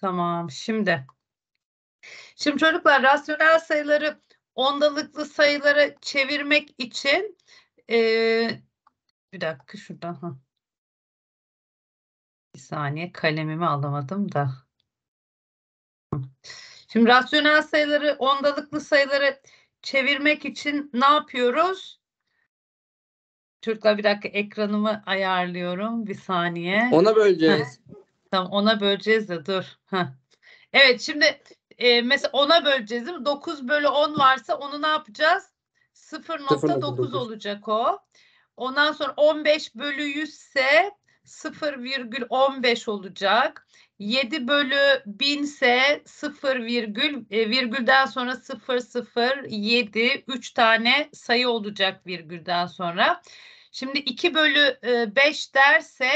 Tamam. Şimdi. Şimdi çocuklar rasyonel sayıları ondalıklı sayılara çevirmek için eee, bir dakika şuradan. Ha. Bir saniye kalemimi alamadım da. Şimdi rasyonel sayıları ondalıklı sayıları çevirmek için ne yapıyoruz? Çocuklar bir dakika ekranımı ayarlıyorum. Bir saniye. Ona böleceğiz. Tamam ona böleceğiz de dur. Heh. Evet şimdi e, mesela ona böleceğiz değil mi? 9 bölü 10 varsa onu ne yapacağız? 0.9 0.9. olacak o. Ondan sonra 15 bölü 100 ise 0,15 olacak. 7 bölü 1000 ise 0 virgül e, virgülden sonra 0 0 7 3 tane sayı olacak virgülden sonra. Şimdi 2 bölü e, 5 derse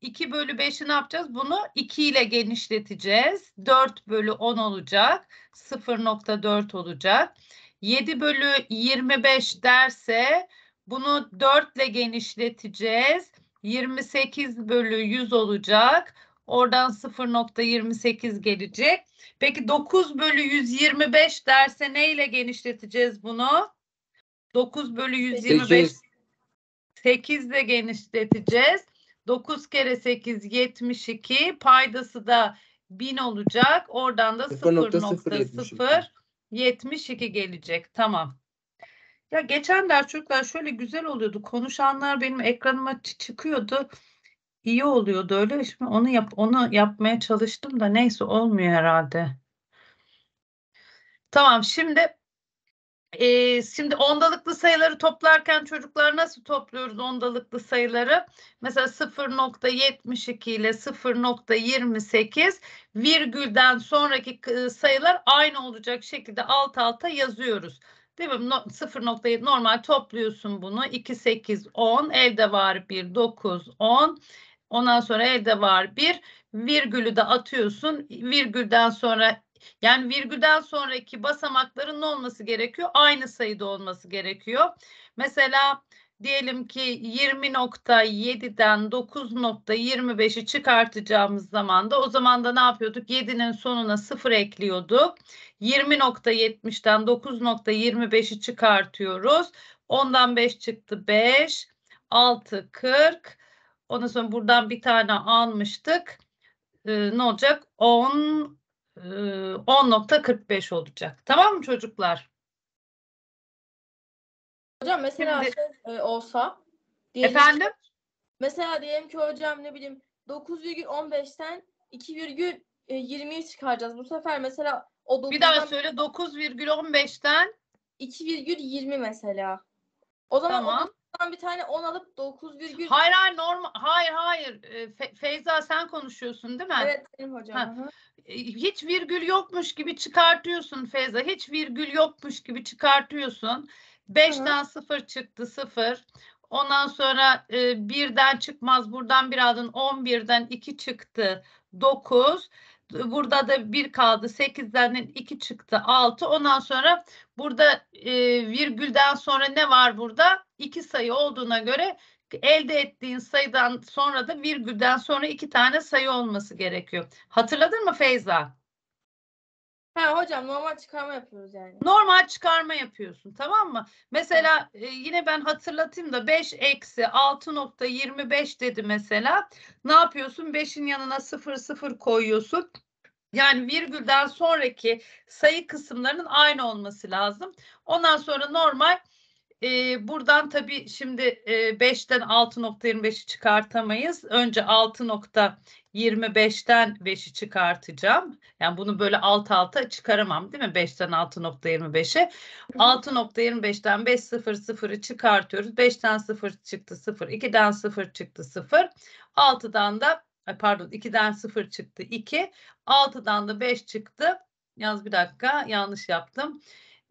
2 bölü 5'i ne yapacağız? Bunu 2 ile genişleteceğiz. 4 bölü 10 olacak. 0.4 olacak. 7 bölü 25 derse bunu 4 ile genişleteceğiz. 28 bölü 100 olacak. Oradan 0.28 gelecek. Peki 9 bölü 125 derse ne ile genişleteceğiz bunu? 9 bölü 125 Sekiz. 8 ile genişleteceğiz. 9 kere 8 72. Paydası da 1000 olacak. Oradan da 0.072. 0.072 gelecek. Tamam. Ya geçen ders çocuklar şöyle güzel oluyordu. Konuşanlar benim ekranıma çı- çıkıyordu. İyi oluyordu öyle. Şimdi onu yap onu yapmaya çalıştım da neyse olmuyor herhalde. Tamam şimdi eee, şimdi ondalıklı sayıları toplarken çocuklar nasıl topluyoruz ondalıklı sayıları? Mesela 0.72 ile 0.28 virgülden sonraki k- sayılar aynı olacak şekilde alt alta yazıyoruz. Değil mi? No- 0.7 normal topluyorsun bunu. 2, 8, 10. Elde var 1, 9, 10. Ondan sonra elde var 1. Virgülü de atıyorsun. Virgülden sonra yani virgülden sonraki basamakların ne olması gerekiyor? Aynı sayıda olması gerekiyor. Mesela diyelim ki 20.7'den 9.25'i çıkartacağımız zaman da o zaman da ne yapıyorduk? 7'nin sonuna 0 ekliyorduk. 20.70'den 9.25'i çıkartıyoruz. Ondan 5 çıktı 5. 6 40. Ondan sonra buradan bir tane almıştık. Ee, ne olacak? 10 e, 10.45 olacak. Tamam mı çocuklar? Hocam mesela Şimdi- şey e, olsa diyelim, Efendim? mesela diyelim ki hocam ne bileyim 9,15'ten 2,20'yi çıkaracağız. Bu sefer mesela o Bir daha 9'dan söyle 9,15'ten 2,20 mesela. O zaman tamam. 9'dan bir tane 10 alıp 9, virgül- Hayır hayır normal hayır hayır Ee, Fe- Feyza sen konuşuyorsun değil mi? Evet benim hocam. Ha. hı hı. E, hiç virgül yokmuş gibi çıkartıyorsun Feyza. Hiç virgül yokmuş gibi çıkartıyorsun. 5'ten 0 çıktı 0. Ondan sonra e, birden çıkmaz. Buradan bir aldın. 11'den 2 çıktı. 9. Burada da 1 kaldı. 8'den 2 çıktı. 6. Ondan sonra burada e, virgülden sonra ne var burada? 2 sayı olduğuna göre elde ettiğin sayıdan sonra da virgülden sonra iki tane sayı olması gerekiyor. Hatırladın mı Feyza? Ha hocam normal çıkarma yapıyoruz yani. Normal çıkarma yapıyorsun tamam mı? Mesela e, yine ben hatırlatayım da 5 eksi 6.25 dedi mesela. Ne yapıyorsun? 5'in yanına 0 0 koyuyorsun. Yani virgülden sonraki sayı kısımlarının aynı olması lazım. Ondan sonra normal e, buradan tabii şimdi e, 5'ten 6.25'i çıkartamayız. Önce 6.25'ten 5'i çıkartacağım. Yani bunu böyle alt alta çıkaramam değil mi? 5'ten 6.25'e. 6.25'ten 5 0 0'ı çıkartıyoruz. 5'ten 0 çıktı 0. 2'den 0 çıktı 0. 6'dan da pardon 2'den 0 çıktı 2. 6'dan da 5 çıktı. Yalnız bir dakika yanlış yaptım.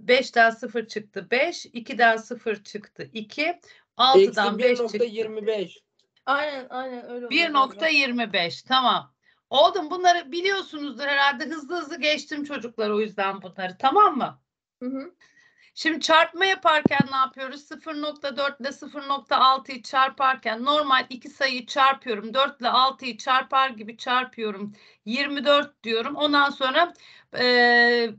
5'ten 0 çıktı 5. 2'den 0 çıktı 2. Eksi 6'dan 5 çıktı. 1.25. Aynen aynen öyle oluyor. galiba. 1.25 tamam. Oldum bunları biliyorsunuzdur herhalde hızlı hızlı geçtim çocuklar o yüzden bunları tamam mı? Hı hı. Şimdi çarpma yaparken ne yapıyoruz? 0.4 ile 0.6'yı çarparken normal iki sayıyı çarpıyorum. 4 ile 6'yı çarpar gibi çarpıyorum. 24 diyorum. Ondan sonra e,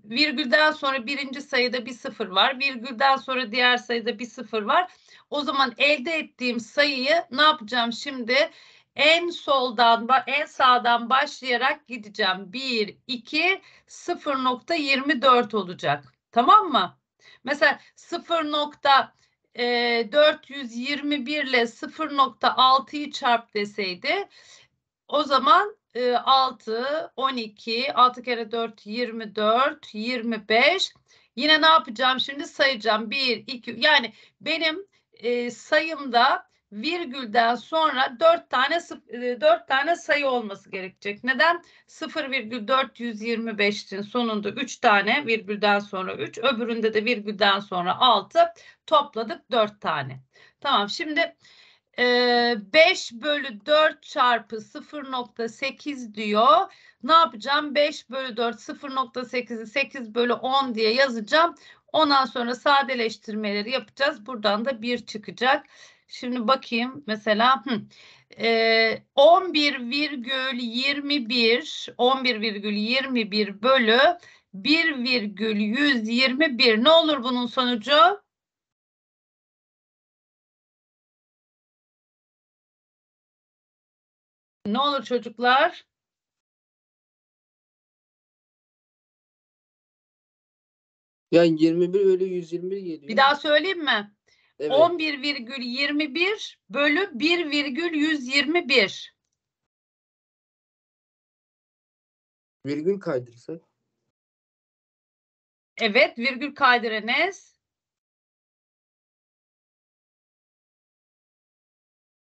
virgülden sonra birinci sayıda bir sıfır var. Virgülden sonra diğer sayıda bir sıfır var. O zaman elde ettiğim sayıyı ne yapacağım şimdi? En soldan, en sağdan başlayarak gideceğim. 1, 2, 0.24 olacak. Tamam mı? Mesela 0.421 ile 0.6'yı çarp deseydi o zaman e, 6, 12, 6 kere 4, 24, 25. Yine ne yapacağım şimdi sayacağım. 1, 2 yani benim e, sayımda virgülden sonra 4 tane sıf- e, 4 tane sayı olması gerekecek. Neden? 0,425'in sonunda 3 tane virgülden sonra 3, öbüründe de virgülden sonra 6 topladık 4 tane. Tamam şimdi 5 bölü 4 çarpı 0.8 diyor. Ne yapacağım? 5 bölü 4 0.8'i 8 bölü 10 diye yazacağım. Ondan sonra sadeleştirmeleri yapacağız. Buradan da 1 çıkacak. Şimdi bakayım mesela hı, e, 11,21 11,21 bölü 1,121 ne olur bunun sonucu? Ne olur çocuklar? Yani 21 bölü 121 geliyor. Bir daha söyleyeyim mi? Evet. 11,21 bölü 1,121. Virgül kaydırırsak. Evet, virgül kaydır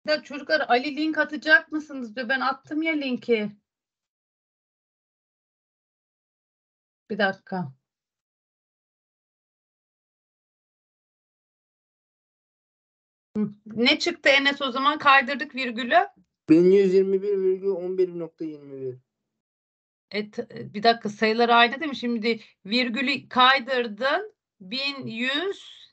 Ya çocuklar Ali link atacak mısınız diyor. Ben attım ya linki. Bir dakika. Ne çıktı Enes o zaman? Kaydırdık virgülü. 1121,11.21. E, t- bir dakika sayılar aynı değil mi? Şimdi virgülü kaydırdın. 1100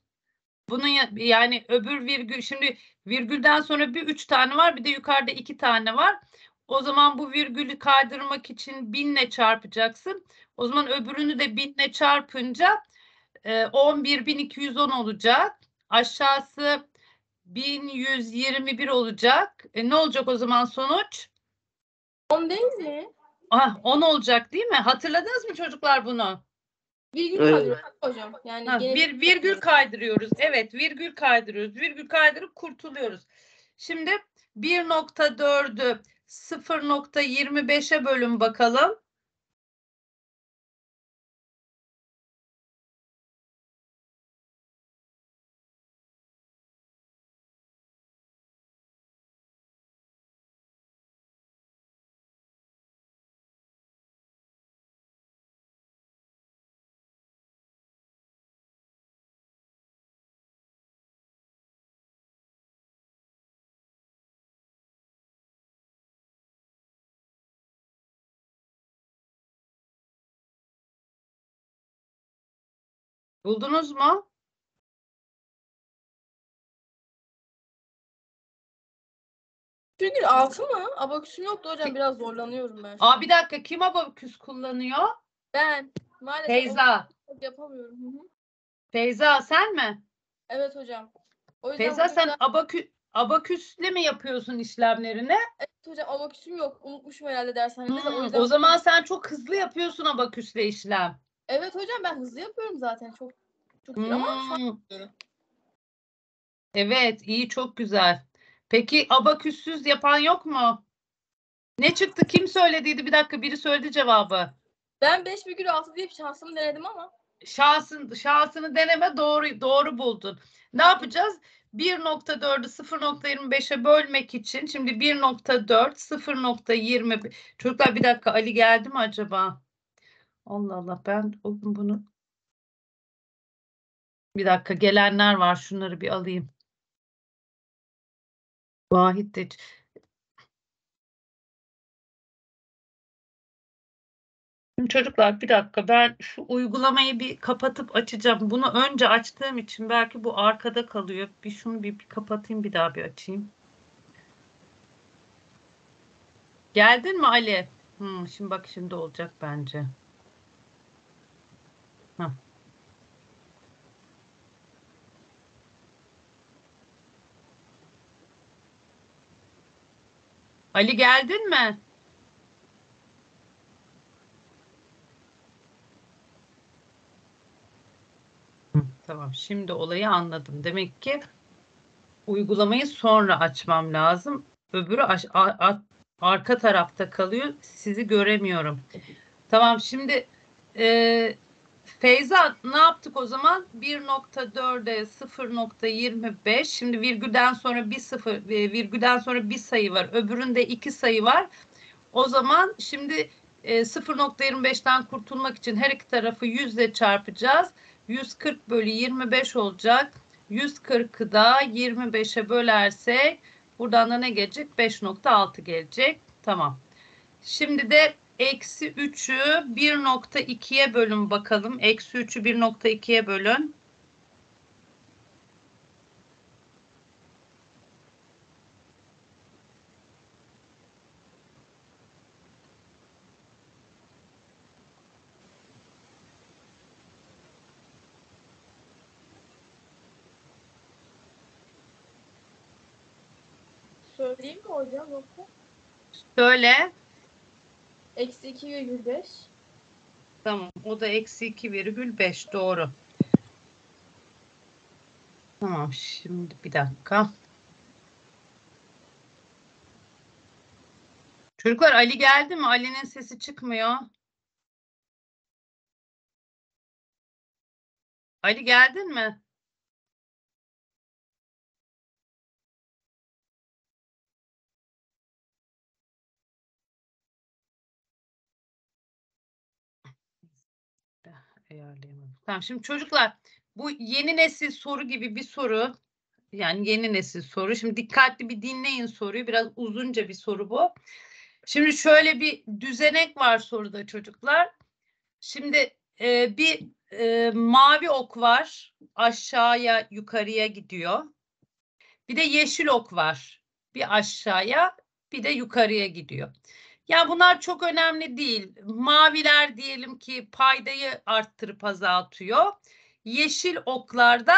bunun ya- yani öbür virgül şimdi virgülden sonra bir üç tane var bir de yukarıda iki tane var. O zaman bu virgülü kaydırmak için binle çarpacaksın. O zaman öbürünü de binle çarpınca e, 11.210 olacak. Aşağısı 1121 olacak. E, ne olacak o zaman sonuç? 10 değil mi? Ah, 10 olacak değil mi? Hatırladınız mı çocuklar bunu? Virgül Evet. kaydırıyoruz hocam. Yani Ha, gene bir virgül kaydırıyoruz. Evet, virgül kaydırıyoruz. Virgül kaydırıp kurtuluyoruz. Şimdi 1.4'ü 0.25'e bölün bakalım. Buldunuz mu? Virgül 6 mı? Abaküsüm yoktu hocam. Biraz zorlanıyorum ben. şu Aa bir dakika kim abaküs kullanıyor? Ben maalesef Feyza. onu yapamıyorum. Hı hı. Feyza sen mi? Evet hocam. O yüzden Feyza bu sen yüzden- abakü abaküsle mi yapıyorsun işlemlerini? Evet hocam abaküsüm yok. Unutmuşum herhalde dershanede de. O, Hmm, yüzden o zaman sen çok hızlı yapıyorsun abaküsle işlem. Evet hocam ben hızlı yapıyorum zaten. Çok çok iyi ama şu an Hmm. yapıyorum. Evet, iyi çok güzel. Peki abaküssüz yapan yok mu? Ne çıktı? Kim söylediydi? Bir dakika biri söyledi cevabı. ben 5,6 deyip şansımı denedim ama Şansın şansını deneme doğru doğru buldun. Ne yapacağız? 1.4'ü 0.25'e bölmek için şimdi 1.4 0.20 çocuklar bir dakika Ali geldi mi acaba? Allah Allah ben o gün bunu bir dakika gelenler var şunları bir alayım. Vahit de çocuklar bir dakika ben şu uygulamayı bir kapatıp açacağım. Bunu önce açtığım için belki bu arkada kalıyor. Bir şunu bir, bir kapatayım bir daha bir açayım. Geldin mi Ali? Hmm, şimdi bak şimdi olacak bence. Hah. Ali geldin mi? Tamam, şimdi olayı anladım. Demek ki uygulamayı sonra açmam lazım. Öbürü aş- a- a- arka tarafta kalıyor. Sizi göremiyorum. Tamam, şimdi e, Feyza ne yaptık o zaman? 1.4'e 0.25. Şimdi virgülden sonra bir sıfır, e, virgülden sonra bir sayı var. Öbüründe iki sayı var. O zaman şimdi e, 0.25'ten kurtulmak için her iki tarafı 100 ile çarpacağız. 140 bölü 25 olacak. 140'ı da 25'e bölersek buradan da ne gelecek? 5.6 gelecek. Tamam. Şimdi de eksi 3'ü 1.2'ye bölün bakalım. Eksi 3'ü 1.2'ye bölün. Söyleyeyim mi hocam? Söyle. Eksi 2,5. Tamam. O da eksi 2,5 doğru. Tamam. Şimdi bir dakika. Çocuklar Ali geldi mi? Ali'nin sesi çıkmıyor. Ali geldin mi? Ayarlayamadım. Tamam şimdi çocuklar bu yeni nesil soru gibi bir soru. Yani yeni nesil soru. Şimdi dikkatli bir dinleyin soruyu. Biraz uzunca bir soru bu. Şimdi şöyle bir düzenek var soruda çocuklar. Şimdi e, bir e, mavi ok var. Aşağıya yukarıya gidiyor. Bir de yeşil ok var. Bir aşağıya bir de yukarıya gidiyor. Ya bunlar çok önemli değil. Maviler diyelim ki paydayı arttırıp azaltıyor. Yeşil oklarda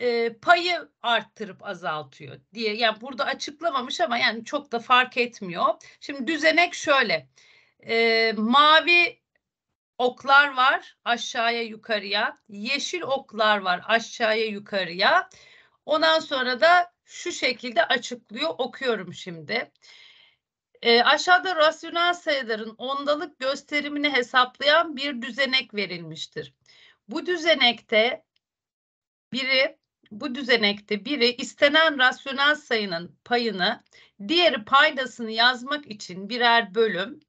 e, payı arttırıp azaltıyor diye. Yani burada açıklamamış ama yani çok da fark etmiyor. Şimdi düzenek şöyle. E, mavi oklar var aşağıya yukarıya. Yeşil oklar var aşağıya yukarıya. Ondan sonra da şu şekilde açıklıyor. Okuyorum şimdi. E, aşağıda rasyonel sayıların ondalık gösterimini hesaplayan bir düzenek verilmiştir. Bu düzenekte biri bu düzenekte biri istenen rasyonel sayının payını, diğeri paydasını yazmak için birer bölüm.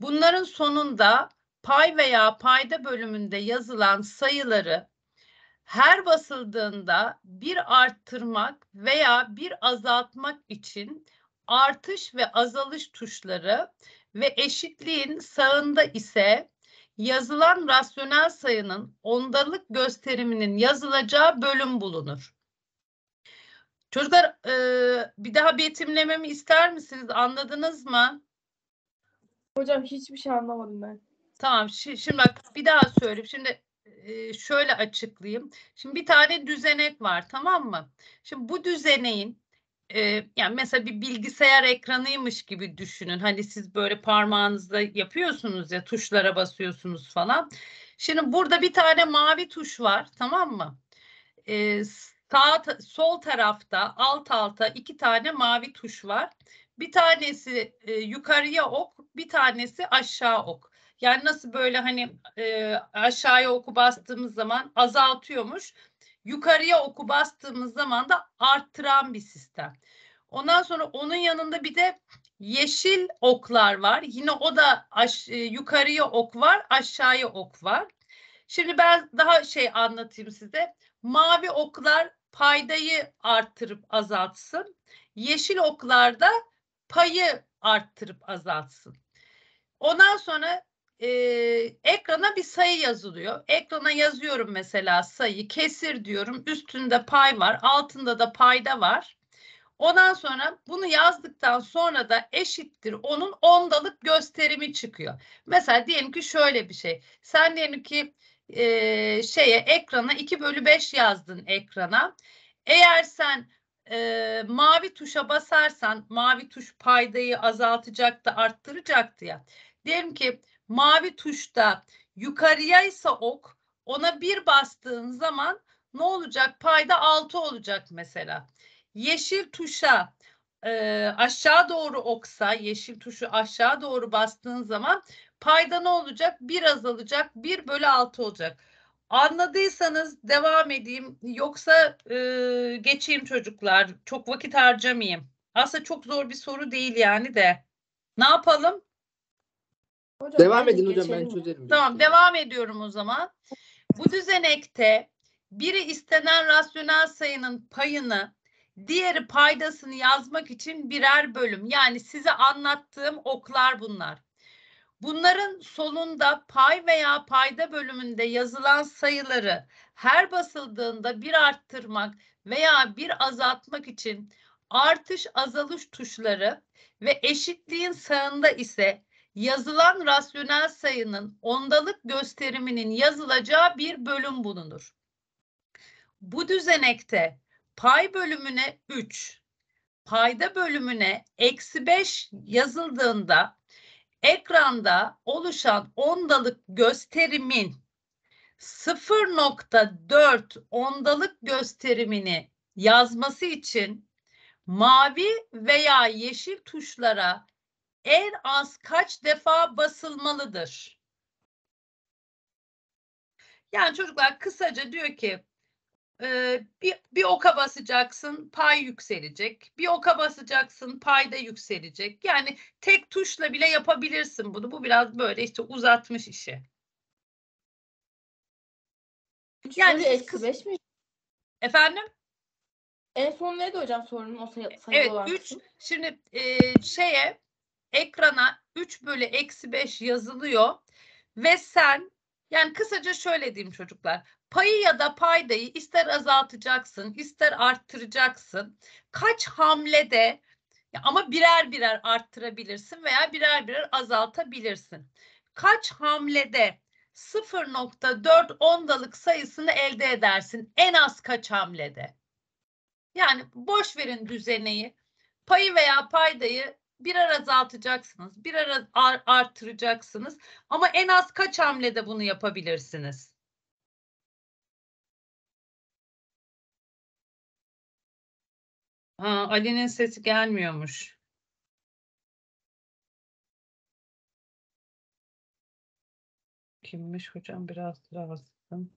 Bunların sonunda pay veya payda bölümünde yazılan sayıları her basıldığında bir arttırmak veya bir azaltmak için artış ve azalış tuşları ve eşitliğin sağında ise yazılan rasyonel sayının ondalık gösteriminin yazılacağı bölüm bulunur. Çocuklar e, bir daha betimlememi ister misiniz? Anladınız mı? Hocam hiçbir şey anlamadım ben. Tamam. şi- Şimdi bak bir daha söyleyeyim. Şimdi e, şöyle açıklayayım. Şimdi bir tane düzenek var, tamam mı? Şimdi bu düzeneğin e, yani mesela bir bilgisayar ekranıymış gibi düşünün. Hani siz böyle parmağınızla yapıyorsunuz ya tuşlara basıyorsunuz falan. Şimdi burada bir tane mavi tuş var, tamam mı? E, sağ sol tarafta alt alta iki tane mavi tuş var. Bir tanesi e, yukarıya ok, bir tanesi aşağı ok. Yani nasıl böyle hani e, aşağıya oku bastığımız zaman azaltıyormuş. Yukarıya oku bastığımız zaman da arttıran bir sistem. Ondan sonra onun yanında bir de yeşil oklar var. Yine o da aş- e, yukarıya ok var, aşağıya ok var. Şimdi ben daha şey anlatayım size. Mavi oklar paydayı arttırıp azaltsın. Yeşil oklar da payı arttırıp azaltsın. Ondan sonra e, ekrana bir sayı yazılıyor. Ekrana yazıyorum mesela sayı kesir diyorum. Üstünde pay var, altında da payda var. Ondan sonra bunu yazdıktan sonra da eşittir onun ondalık gösterimi çıkıyor. Mesela diyelim ki şöyle bir şey. Sen diyelim ki e, şeye ekrana 2 bölü 5 yazdın ekrana. Eğer sen e, mavi tuşa basarsan mavi tuş paydayı azaltacaktı arttıracaktı ya. Diyelim ki mavi tuşta yukarıya ise ok ona bir bastığın zaman ne olacak? Payda 6 olacak mesela. Yeşil tuşa e, aşağı doğru oksa yeşil tuşu aşağı doğru bastığın zaman payda ne olacak? 1 azalacak. 1 bölü 6 olacak. Anladıysanız devam edeyim. Yoksa e, geçeyim çocuklar. Çok vakit harcamayayım. Aslında çok zor bir soru değil yani de. Ne yapalım? Hocam, Devam edin hocam ben çözerim. Tamam devam ediyorum o zaman. Bu düzenekte biri istenen rasyonel sayının payını, diğeri paydasını yazmak için birer bölüm. Yani size anlattığım oklar bunlar. Bunların solunda pay veya payda bölümünde yazılan sayıları her basıldığında bir arttırmak veya bir azaltmak için artış azalış tuşları ve eşitliğin sağında ise yazılan rasyonel sayının ondalık gösteriminin yazılacağı bir bölüm bulunur. Bu düzenekte pay bölümüne 3, payda bölümüne eksi 5 yazıldığında ekranda oluşan ondalık gösterimin 0.4 ondalık gösterimini yazması için mavi veya yeşil tuşlara en az kaç defa basılmalıdır? Yani çocuklar kısaca diyor ki e, bir, bir oka basacaksın pay yükselecek. Bir oka basacaksın payda yükselecek. Yani tek tuşla bile yapabilirsin bunu. Bu biraz böyle işte uzatmış işi. Yani eksi kız- 5 mi? Efendim? En son neydi hocam sorunun o sayı, sayılı Evet olan 3 kısım? şimdi e, şeye ekrana 3 bölü eksi 5 yazılıyor ve sen yani kısaca şöyle diyeyim çocuklar payı ya da paydayı ister azaltacaksın ister arttıracaksın kaç hamlede ama birer birer arttırabilirsin veya birer birer azaltabilirsin. Kaç hamlede 0.4 ondalık sayısını elde edersin en az kaç hamlede? Yani boş verin düzeneyi. Payı veya paydayı birer azaltacaksınız, birer az- ar- arttıracaksınız. Ama en az kaç hamlede bunu yapabilirsiniz? Ha, Ali'nin sesi gelmiyormuş. Kimmiş hocam? Biraz rahatsızım.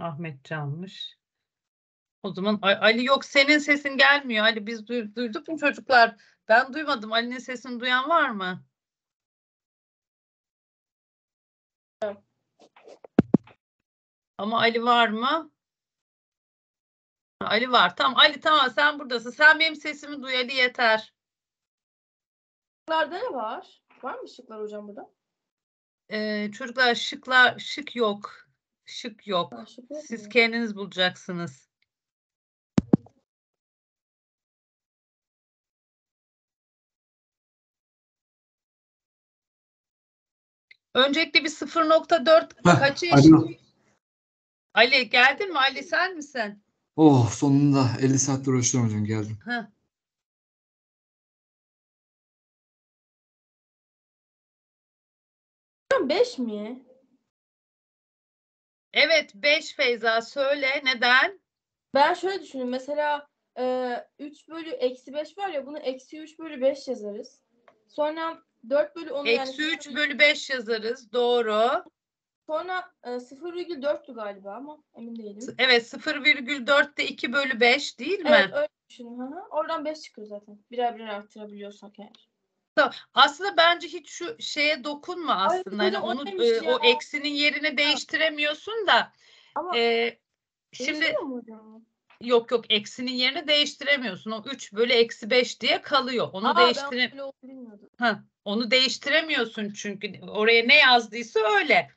Ahmet Can'mış. O zaman Ali yok senin sesin gelmiyor. Ali biz duy- duyduk mu çocuklar? Ben duymadım. Ali'nin sesini duyan var mı? Ama Ali var mı? Ali var. Tamam Ali tamam sen buradasın. Sen benim sesimi duy Ali yeter. Şıklarda ne var? Var mı şıklar hocam burada? Ee, çocuklar şıklar şık yok. Şık yok. Ha, şık yok Siz mu? kendiniz bulacaksınız. Öncelikle bir 0.4 Heh, kaçı alo. eşit? Ali geldin mi? Ali sen misin? Oh sonunda 50 saattir uğraşıyorum hocam geldim. Heh. 5 mi? Evet 5 Feyza söyle neden? Ben şöyle düşünüyorum. Mesela e, 3 bölü eksi 5 var ya bunu eksi 3 bölü 5 yazarız. Sonra 4 bölü 10'u yani Eksi 3 sıfır- bölü 5 yazarız. Doğru. Sonra e, 0,4'tü galiba ama emin değilim. Evet 0,4 de 2 bölü 5 değil mi? Evet öyle düşünün. Hı hı. Oradan 5 çıkıyor zaten. Birer birer arttırabiliyorsak eğer. Aslında bence hiç şu şeye dokunma Ay, aslında. Hani hocam, o onu e, o ya? eksinin yerini değiştiremiyorsun da Ama e, şimdi mu hocam? Yok yok eksinin yerini değiştiremiyorsun. O 3 bölü eksi 5 diye kalıyor. Onu Aa, değiştire bilmiyordum. Ha, onu değiştiremiyorsun çünkü oraya ne yazdıysa öyle.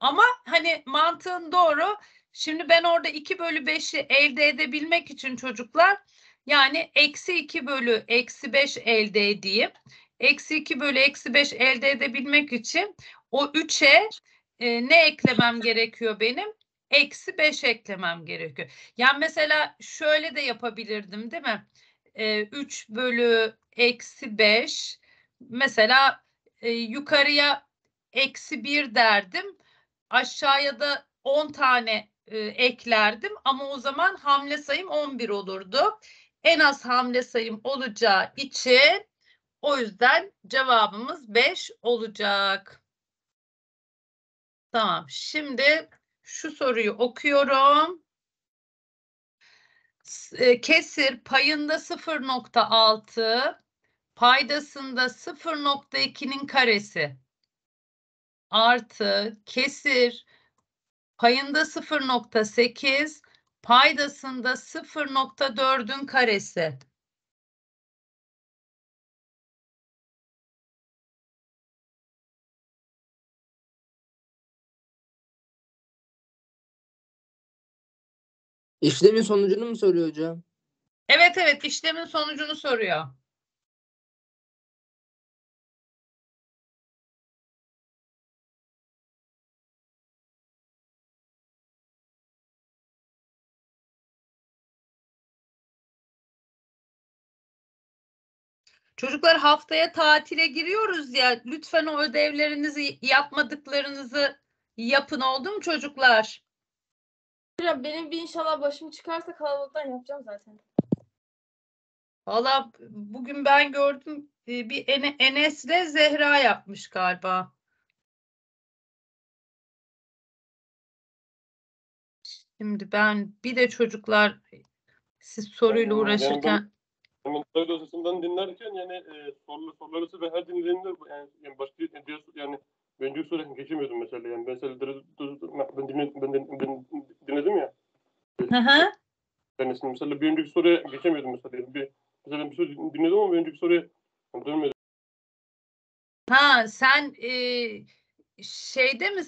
Ama hani mantığın doğru. Şimdi ben orada 2 bölü 5'i elde edebilmek için çocuklar yani eksi 2 bölü eksi 5 elde edeyim. Eksi 2 bölü eksi 5 elde edebilmek için o 3'e e, ne eklemem gerekiyor benim? Eksi 5 eklemem gerekiyor. Yani mesela şöyle de yapabilirdim değil mi? E, 3 bölü eksi 5 mesela e, yukarıya eksi 1 derdim. Aşağıya da 10 tane e, eklerdim ama o zaman hamle sayım 11 olurdu. En az hamle sayım olacağı için o yüzden cevabımız 5 olacak. Tamam. Şimdi şu soruyu okuyorum. E, Kesir payında 0.6 paydasında 0.2'nin karesi artı kesir payında 0.8 paydasında 0.4'ün karesi. İşlemin sonucunu mu soruyor hocam? Evet evet işlemin sonucunu soruyor. Çocuklar haftaya tatile giriyoruz ya lütfen o ödevlerinizi yapmadıklarınızı yapın oldu mu çocuklar? Hocam benim bir inşallah başım çıkarsa kalabalıktan yapacağım zaten. Valla bugün ben gördüm e, bir Ene- Enes'le Zehra yapmış galiba. Şimdi ben bir de çocuklar siz soruyla Yani ben- uğraşırken sayı dosyasından dinlerken yani e, soruları soruları ve her dinlediğimde yani, yani başka yani ben bir soru geçemiyordum mesela yani ben mesela ben dinledim ben, din- ben dinledim ya Hı hı. ben şimdi mesela bir önceki soruya geçemiyordum mesela Yani bir mesela bir soru dinledim ama bir önceki soruya yani dönmüyordum. Ha sen e, şeyde mi?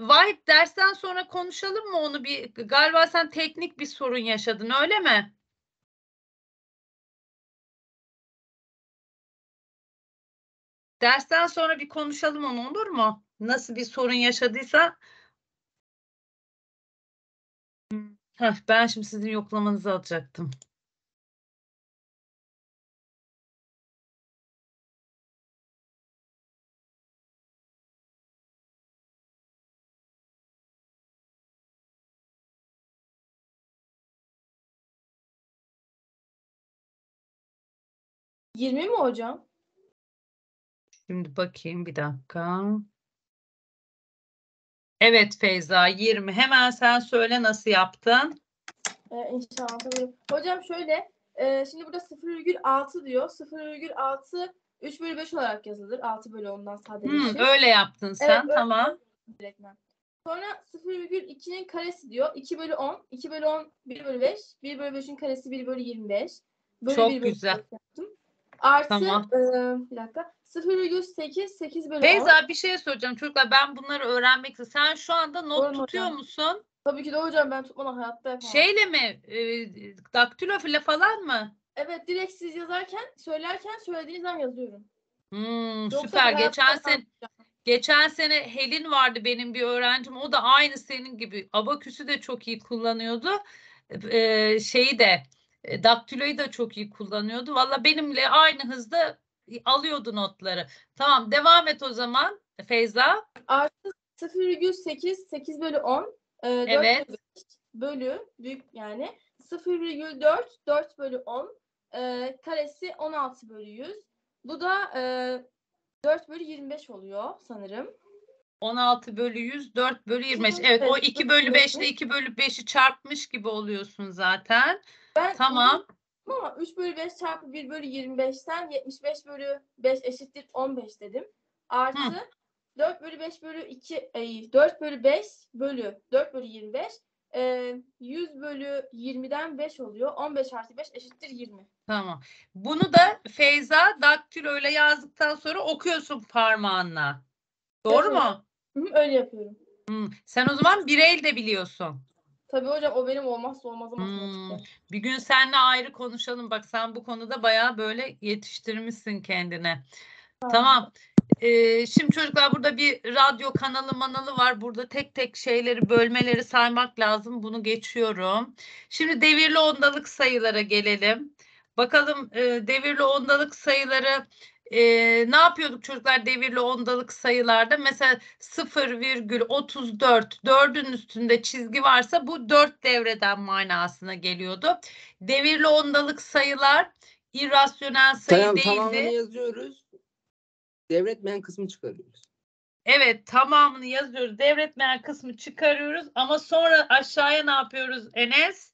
Vahit dersten sonra konuşalım mı onu bir? Galiba sen teknik bir sorun yaşadın öyle mi? Dersten sonra bir konuşalım onu olur mu? Nasıl bir sorun yaşadıysan. Hmm, Heh, ben şimdi sizin yoklamanızı alacaktım. Yirmi mi hocam? Şimdi bakayım bir dakika. Evet Feyza 20. Hemen sen söyle nasıl yaptın? Ee, inşallah tabii. Hocam şöyle. e, şimdi burada 0,6 diyor. 0,6 3 bölü 5 olarak yazılır. 6 bölü 10'dan Hmm, sadeleşir. öyle yaptın sen. Evet, öyle tamam. direktmen. Sonra 0,2'nin karesi diyor. 2 bölü 10. 2 bölü 10 1 bölü 5. 1 bölü 5'in karesi 1 bölü 25. Bölü Çok 1 bölü güzel. 5 yaptım. Artı Tamam. e, bir dakika. 0,8 8 bölü 10. Feyza bir şey soracağım çocuklar. Ben bunları öğrenmek istiyorum. Sen şu anda not Sorun tutuyor hocam. musun? Tabii ki de hocam ben tutmadan hayatta yapamam. Şeyle mi? E, daktilo ile falan mı? Evet direkt siz yazarken söylerken söylediğiniz an yazıyorum. Hmm, Yoksa süper. Geçen hocam. geçen sene Helin vardı benim bir öğrencim. O da aynı senin gibi. Abaküsü de çok iyi kullanıyordu. E, şeyi de e, daktiloyu da çok iyi kullanıyordu. Valla benimle aynı hızda alıyordu notları. Tamam devam et o zaman Feyza. Artı 0,8 8 bölü 10 e, 4 Evet. bölü 5 bölü büyük yani 0,4 4 bölü 10 e, karesi 16 bölü 100. Bu da e, 4 bölü 25 oluyor sanırım. 16 bölü 100, 4 bölü 25. Hı, Evet o evet, 2 dört bölü bölü 5 ile beş. 2 bölü 5'i çarpmış gibi oluyorsun zaten. Ben Tamam. Ama 3 bölü 5 çarpı 1 bölü 25'ten 75 bölü 5 eşittir 15 dedim. Artı Hı. 4 bölü 5 bölü 2 ay, 4 bölü 5 bölü 4 bölü 25 e, 100 bölü 20'den 5 oluyor. 15 artı 5 eşittir 20. Tamam. Bunu da Feyza daktilo ile yazdıktan sonra okuyorsun parmağınla. Doğru Evet. mu? Hı hı, Öyle yapıyorum. Hmm. Sen o zaman bireyl de biliyorsun. Tabii hocam o benim olmazsa olmazım Hmm. Bir gün seninle ayrı konuşalım. Bak sen bu konuda bayağı böyle yetiştirmişsin kendine. Tamam. Ee, şimdi çocuklar burada bir radyo kanalı manalı var. Burada tek tek şeyleri bölmeleri saymak lazım. Bunu geçiyorum. Şimdi devirli ondalık sayılara gelelim. Bakalım e, devirli ondalık sayıları e, ne yapıyorduk çocuklar devirli ondalık sayılarda? Mesela 0,34 dördün üstünde çizgi varsa bu 4 devreden manasına geliyordu. Devirli ondalık sayılar irrasyonel sayı Tamam, değildi. tamamını yazıyoruz. Devretmeyen kısmı çıkarıyoruz. Evet tamamını yazıyoruz. Devretmeyen kısmı çıkarıyoruz ama sonra aşağıya ne yapıyoruz Enes?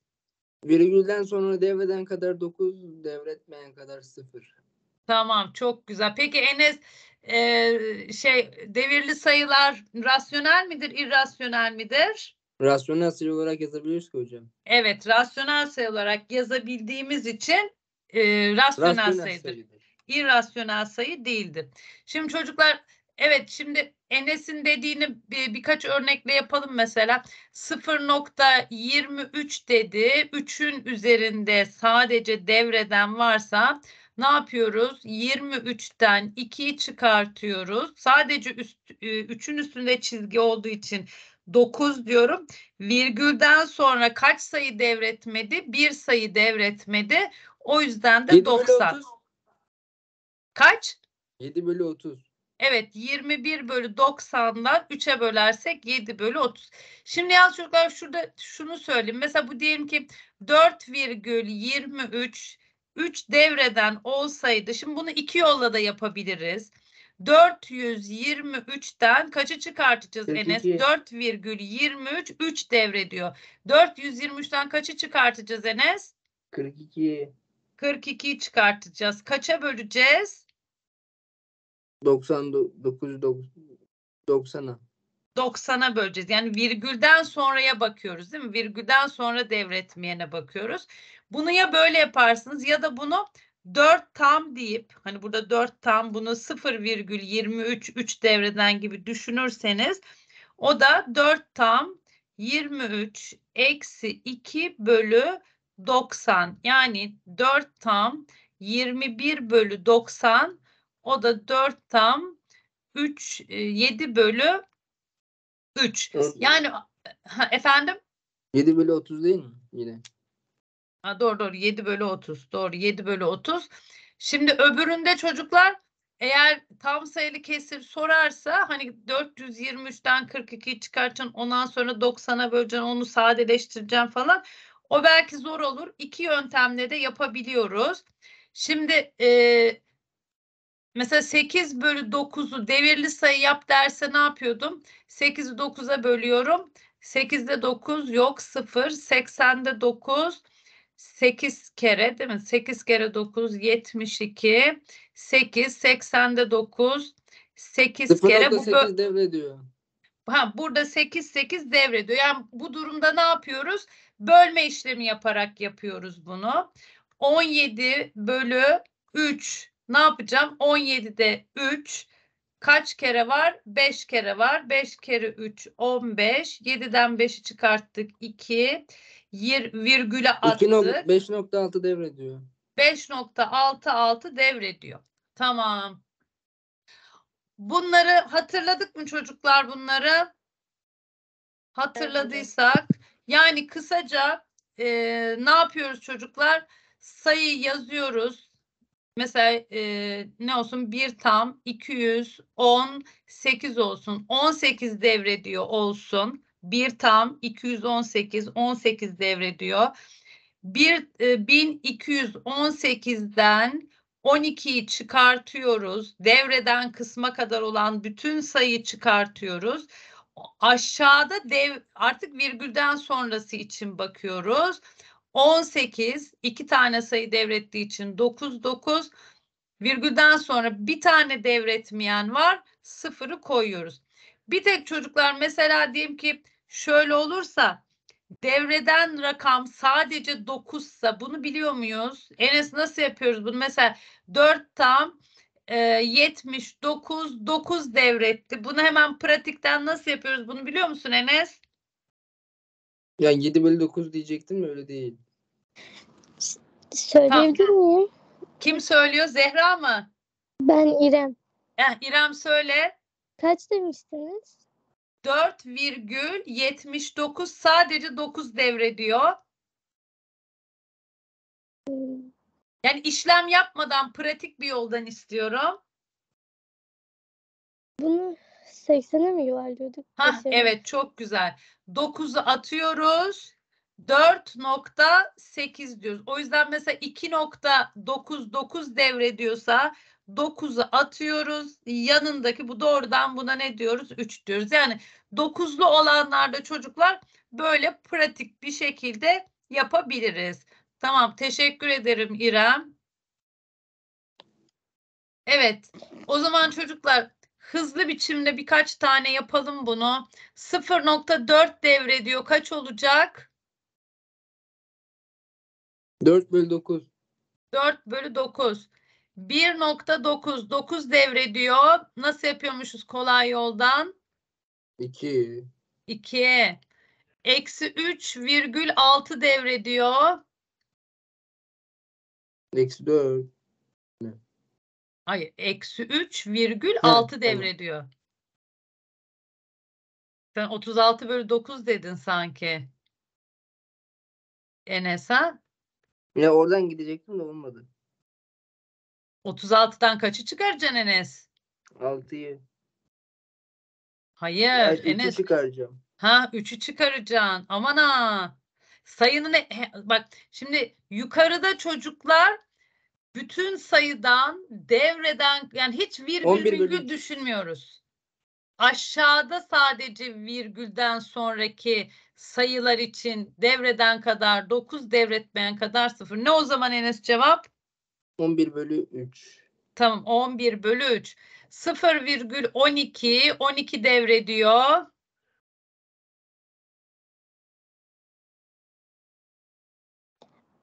Virgülden sonra devreden kadar 9, devretmeyen kadar 0. Tamam çok güzel. Peki Enes e, şey devirli sayılar rasyonel midir, irrasyonel midir? Rasyonel sayı olarak yazabiliyoruz ki hocam. Evet, rasyonel sayı olarak yazabildiğimiz için e, rasyonel, Rasyonel sayıdır. sayıdır. irrasyonel sayı değildir. Şimdi çocuklar evet şimdi Enes'in dediğini bir, birkaç örnekle yapalım mesela. 0.23 dedi. 3'ün üzerinde sadece devreden varsa ne yapıyoruz? 23'ten 2'yi çıkartıyoruz. Sadece üst, 3'ün üstünde çizgi olduğu için 9 diyorum. Virgülden sonra kaç sayı devretmedi? Bir sayı devretmedi. O yüzden de 7 bölü 90. 30. Kaç? 7 bölü 30. Evet 21 bölü 90'dan 3'e bölersek 7 bölü 30. Şimdi yalnız çocuklar şurada şunu söyleyeyim. Mesela bu diyelim ki 4,23 3 devreden olsaydı. Şimdi bunu iki yolla da yapabiliriz. 423'ten kaçı çıkartacağız Enes? 42. 4,23 3 devre diyor. 423'ten kaçı çıkartacağız Enes? 42. 42'yi çıkartacağız. Kaça böleceğiz? 99 90'a. 90'a böleceğiz. Yani virgülden sonraya bakıyoruz değil mi? Virgülden sonra devretmeyene bakıyoruz. Bunu ya böyle yaparsınız ya da bunu 4 tam deyip hani burada 4 tam bunu 0,23 3 devreden gibi düşünürseniz o da 4 tam 23 eksi 2 bölü 90 yani 4 tam 21 bölü 90 o da 4 tam 3 7 bölü 3. Yani ha, efendim? 7 bölü 30 değil mi? Yine. Ha, doğru doğru 7 bölü 30. Doğru 7 bölü 30. Şimdi öbüründe çocuklar eğer tam sayılı kesir sorarsa hani 423'ten 42'yi çıkartacaksın ondan sonra 90'a böleceksin onu sadeleştireceksin falan. O belki zor olur. İki yöntemle de yapabiliyoruz. Şimdi e, mesela 8 bölü 9'u devirli sayı yap derse ne yapıyordum? 8'i 9'a bölüyorum. 8'de 9 yok 0. 80'de 9 8 kere değil mi? 8 kere 9 72. 8 80'de 9 8 kere bu bö- 0.8 devrediyor. Ha, burada 8 8 devrediyor. Yani bu durumda ne yapıyoruz? Bölme işlemi yaparak yapıyoruz bunu. 17 bölü 3 ne yapacağım? 17'de 3 kaç kere var? 5 kere var. 5 kere 3 15. 7'den 5'i çıkarttık 2. Yir, virgüle 2 attık. 5.6 devrediyor. 5.66 devrediyor. Tamam. Bunları hatırladık mı çocuklar bunları? Hatırladıysak yani kısaca e, ne yapıyoruz çocuklar? Sayı yazıyoruz. Mesela e, ne olsun? 1 tam 218 olsun. 18 devrediyor olsun. 1 tam 218 18 devrediyor. Bir, e, 1218'den 12'yi çıkartıyoruz. Devreden kısma kadar olan bütün sayıyı çıkartıyoruz. Aşağıda dev artık virgülden sonrası için bakıyoruz. 18 iki tane sayı devrettiği için 9 9 virgülden sonra bir tane devretmeyen var. Sıfırı koyuyoruz. Bir tek çocuklar mesela diyelim ki şöyle olursa devreden rakam sadece 9 ise bunu biliyor muyuz? Enes nasıl yapıyoruz bunu? Mesela 4 tam e, 79 9 devretti. Bunu hemen pratikten nasıl yapıyoruz? Bunu biliyor musun Enes? Yani 7 bölü 9 diyecektim öyle değil. Söyleyebilir miyim? Kim söylüyor? Zehra mı? Ben İrem. Eh, İrem söyle. Kaç demiştiniz? 4,79 sadece 9 devrediyor. Yani işlem yapmadan pratik bir yoldan istiyorum. Bunu 80'e mi yuvarlıyorduk? Mesela evet çok güzel. 9'u atıyoruz. 4.8 diyoruz. O yüzden mesela 2.99 devrediyorsa 9'u atıyoruz. Yanındaki bu doğrudan buna ne diyoruz? 3 diyoruz. Yani 9'lu olanlarda çocuklar böyle pratik bir şekilde yapabiliriz. Tamam teşekkür ederim İrem. Evet o zaman çocuklar hızlı biçimde birkaç tane yapalım bunu. 0.4 devrediyor. Kaç olacak? 4 bölü 9. 4 bölü 9. 1.9. 9 devrediyor. Nasıl yapıyormuşuz kolay yoldan? 2. 2. Eksi 3,6 devrediyor. Eksi 4. Hayır. Eksi 3,6 tamam. devrediyor. Sen 36 bölü 9 dedin sanki. Enes ha? Ya oradan gidecektim de olmadı. 36'dan kaçı çıkaracaksın Enes? 6'yı. Hayır Evet, Enes. çıkaracağım. Ha 3'ü çıkaracaksın. Aman ha. Sayının he- bak şimdi yukarıda çocuklar bütün sayıdan devreden yani hiç virgül 11 bölü virgül düşünmüyoruz. Aşağıda sadece virgülden sonraki sayılar için devreden kadar 9 devretmeyen kadar 0. Ne o zaman Enes cevap? 11 bölü 3. Tamam 11 bölü 3. 0,12 12 devrediyor.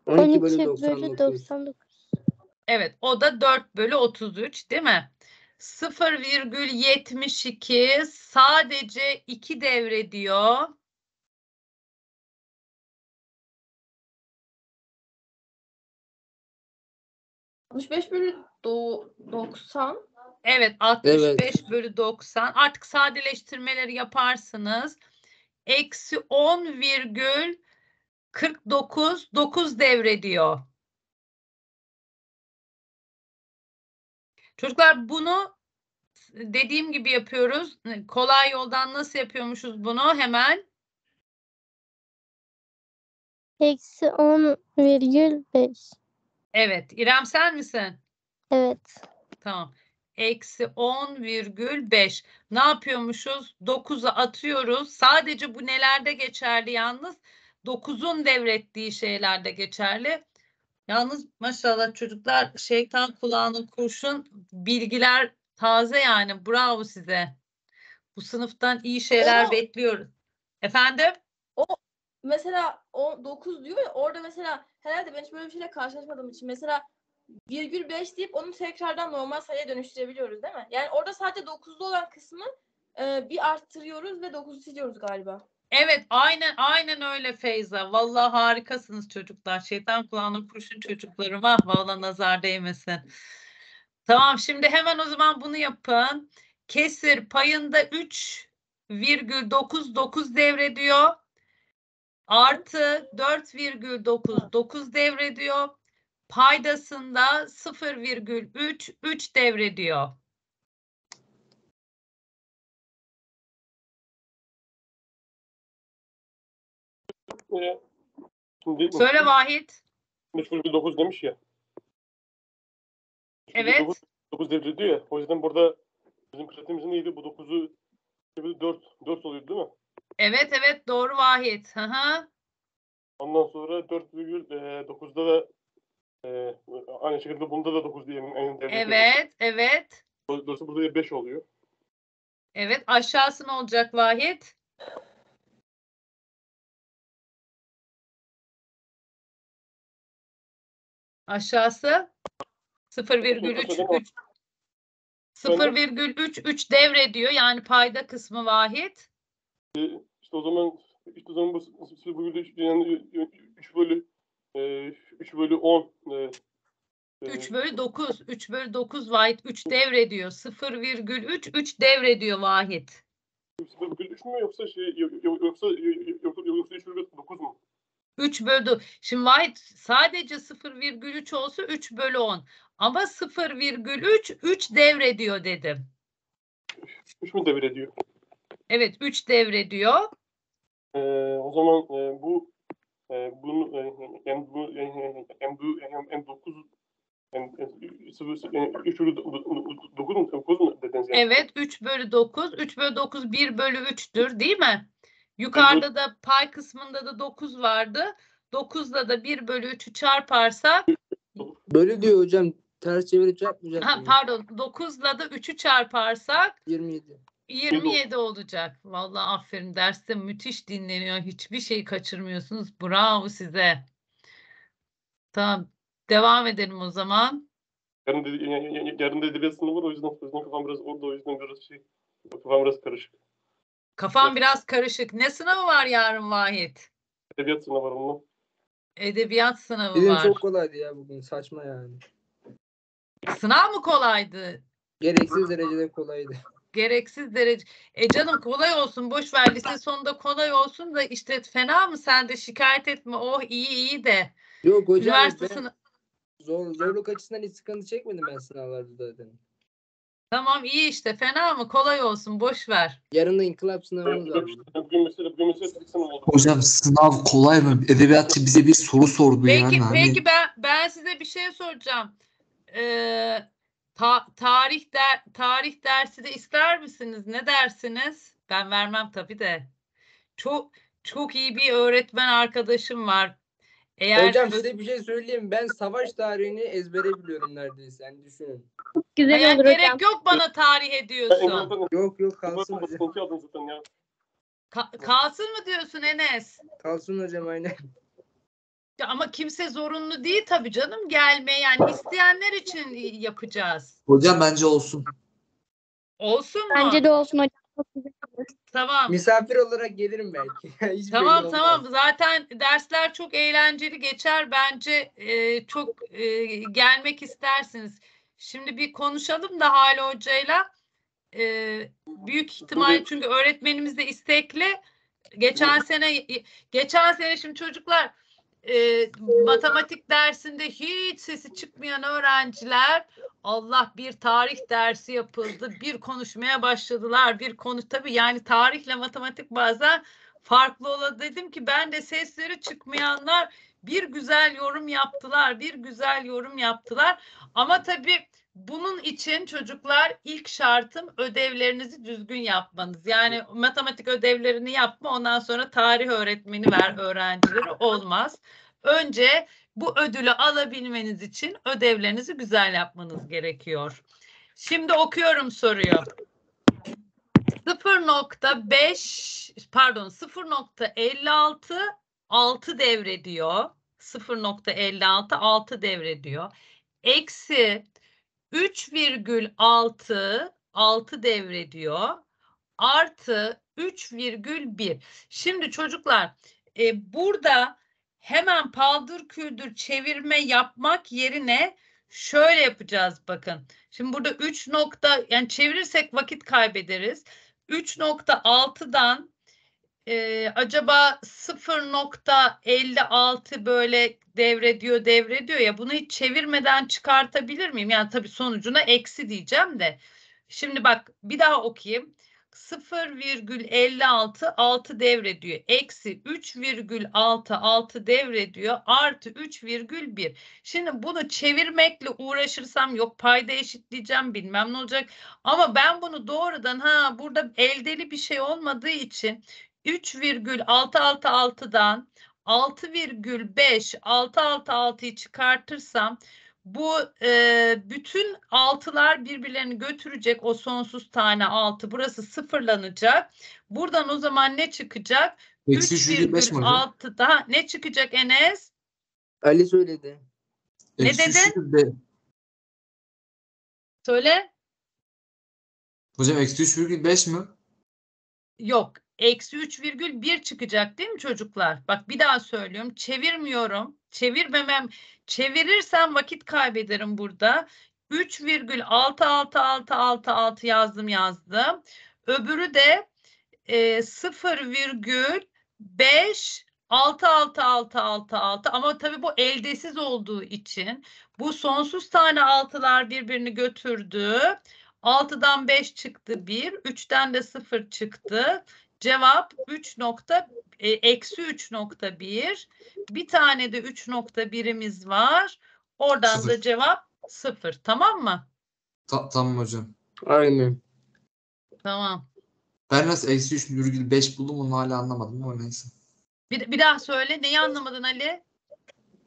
On 12 iki bölü bölü 99. 99. Evet o da 4 bölü 33 değil mi? 0,72 sadece 2 devrediyor. beş bölü do- 90. Evet 65 bölü 90. Artık sadeleştirmeleri yaparsınız. Eksi 10 virgül 49 9 devrediyor. Çocuklar bunu dediğim gibi yapıyoruz. Kolay yoldan nasıl yapıyormuşuz bunu? Hemen Eksi 10,5. Evet. İrem sen misin? Evet. Tamam. Eksi 10,5. Ne yapıyormuşuz? 9'u atıyoruz. Sadece bu nelerde geçerli yalnız? 9'un devrettiği şeylerde geçerli. Yalnız maşallah çocuklar şeytan kulağına kurşun bilgiler taze yani. Bravo size. Bu sınıftan iyi şeyler Oo. bekliyoruz. Efendim? Mesela o 9 diyor ya orada mesela herhalde ben hiç böyle bir şeyle karşılaşmadığım için mesela virgül 5 deyip onu tekrardan normal sayıya dönüştürebiliyoruz değil mi? Yani orada sadece 9'lu olan kısmı e, bir arttırıyoruz ve 9'u siliyoruz galiba. Evet, aynen aynen öyle Feyza. Vallahi harikasınız çocuklar. Şeytan kulağına kurşun çocuklarım. Ah vallahi nazar değmesin. Tamam, şimdi hemen o zaman bunu yapın. Kesir payında 3,99 devrediyor. Artı 4,99 devrediyor. Paydasında 0,3 3 devrediyor. Ee, şimdi Söyle Vahit. 3,9 demiş ya. Evet. 9, 9 devrediyor ya. O yüzden burada bizim pratiğimiz neydi? Bu 9'u 4, 4 oluyor değil mi? Evet evet doğru Vahit. Hı hı. Ondan sonra 4,9'da da e, aynı şekilde bunda da 9 diyelim. Devrediyor. Evet evet. Dolayısıyla burada 5 oluyor. Evet aşağısı ne olacak Vahit? Aşağısı 0,3 0,3 3 devrediyor yani payda kısmı vahit. İşte o zaman işte o zaman bu 0,3 yani 3 bölü e, 3 bölü 10 e, e, 3 bölü 9. 3 bölü 9 vahit 3 devrediyor. 0,3 3 devrediyor vahit. 0,3 mü yoksa şey yok- yok- yoksa yoksa yoksa 3 bölü 9 mu? 3 bölü Şimdi vahit sadece 0,3 olsa 3 bölü 10. Ama 0,3 3 devrediyor dedim. 3 mü devrediyor? Evet 3 devrediyor. Ee, o zaman e, bu e, bunu e, yani bu e, yani bu yani, yani 9 yani, yani, sıfır- yani 3 bölü 9 mu 9 mu dediniz yani? Evet 3 bölü 9. 3 bölü 9 1 bölü 3'tür değil mi? Yukarıda da pay kısmında da 9 vardı. 9'da da 1 bölü 3'ü çarparsak Böyle diyor hocam. Ters çevirip çarpmayacak. ha, pardon 9'la da 3'ü çarparsak 27. 27 olacak. Vallahi aferin derste müthiş dinleniyor. Hiçbir şey kaçırmıyorsunuz. Bravo size. Tamam. Devam edelim o zaman. Yarın, yarın da edebiyat sınavı var o yüzden, o yüzden kafam biraz orada o yüzden biraz şey kafam biraz karışık. Kafam Evet. biraz karışık. Ne sınavı var yarın Vahit? Edebiyat sınavı var onun. Edebiyat sınavı Bizim var. çok kolaydı ya bugün. Saçma yani. Sınav mı kolaydı? Gereksiz derecede kolaydı. Gereksiz derece. E canım kolay olsun. Boş ver. Lise sonunda kolay olsun da işte fena mı sen de şikayet etme. Oh iyi iyi de. Yok hocam Üniversite ben sınavı. zor, zorluk açısından hiç sıkıntı çekmedim ben sınavlarda zaten. Tamam iyi işte. Fena mı? Kolay olsun. Boş ver. Yarın da inkılap sınavımız var. Hocam sınav kolay mı? Edebiyatçı bize bir soru sordu Peki yani. Peki ben ben size bir şey soracağım. Ee, ta- tarih der tarih dersi de ister misiniz? Ne dersiniz? Ben vermem tabii de. Çok çok iyi bir öğretmen arkadaşım var. Eğer Hocam size bir şey söyleyeyim. Ben savaş tarihini ezbere biliyorum neredeyse. Yani düşünün. Güzel Hayır, olur gerek hocam. yok bana tarih ediyorsun. Yok yok kalsın hocam. Ka- kalsın mı diyorsun Enes? Kalsın hocam aynen. Ya ama kimse zorunlu değil tabii canım gelmeye yani isteyenler için yapacağız. hocam bence olsun. Olsun mu? Bence de olsun hocam. Çok güzel olur. Tamam. Misafir olarak gelirim belki. Hiç belli Tamam olmaz. tamam zaten dersler çok eğlenceli geçer bence e, çok e, gelmek istersiniz. Şimdi bir konuşalım da Hale Hoca'yla E, büyük ihtimal çünkü öğretmenimiz de istekli. Geçen sene geçen sene şimdi çocuklar e, matematik dersinde hiç sesi çıkmayan öğrenciler Allah bir tarih dersi yapıldı. Bir konuşmaya başladılar. Bir konu tabii yani tarihle matematik bazen farklı ola dedim ki ben de sesleri çıkmayanlar bir güzel yorum yaptılar. Bir güzel yorum yaptılar. Ama tabii bunun için çocuklar ilk şartım ödevlerinizi düzgün yapmanız. Yani matematik ödevlerini yapma ondan sonra tarih öğretmeni ver öğrencilere olmaz. Önce bu ödülü alabilmeniz için ödevlerinizi güzel yapmanız gerekiyor. Şimdi okuyorum soruyu. 0.5 pardon 0.56 6 devrediyor. 0.56 6 devrediyor. Eksi 3,6 6 devrediyor. Artı 3,1. Şimdi çocuklar e, burada hemen paldır küldür çevirme yapmak yerine şöyle yapacağız bakın. Şimdi burada 3 nokta yani çevirirsek vakit kaybederiz. 3.6'dan e, acaba 0.56 böyle devrediyor devrediyor ya bunu hiç çevirmeden çıkartabilir miyim? Yani tabii sonucuna eksi diyeceğim de. Şimdi bak bir daha okuyayım. 0,56 6 devrediyor. Eksi 3,6 6 devrediyor. Artı 3,1. Şimdi bunu çevirmekle uğraşırsam yok payda eşitleyeceğim bilmem ne olacak. Ama ben bunu doğrudan ha burada eldeli bir şey olmadığı için 3,666'dan 6,5 666'yı çıkartırsam bu e, bütün altılar birbirlerini götürecek o sonsuz tane altı. Burası sıfırlanacak. Buradan o zaman ne çıkacak? Eksi 3,5 mi hocam? 3,6 daha ne çıkacak Enes? Ali söyledi. Ne Eksi dedin? Söyle. Hocam eksi 3,5 mi? Yok. Eksi 3,1 çıkacak değil mi çocuklar? Bak bir daha söylüyorum. Çevirmiyorum. Çevirmemem. Çevirirsem vakit kaybederim burada. 3,6666 yazdım yazdım. Öbürü de e, 0,5 66666 ama tabii bu eldesiz olduğu için bu sonsuz tane altılar birbirini götürdü. 6'dan 5 çıktı 1, 3'ten de 0 çıktı. Cevap 3 nokta e, eksi 3.1. Bir tane de 3.1'imiz var. Oradan da Sıfır. cevap 0. Tamam mı? Ta- tamam hocam. Aynen. Tamam. Ben nasıl eksi 3,5 buldum onu hala anlamadım ama neyse. Bir, bir daha söyle. Neyi anlamadın Ali?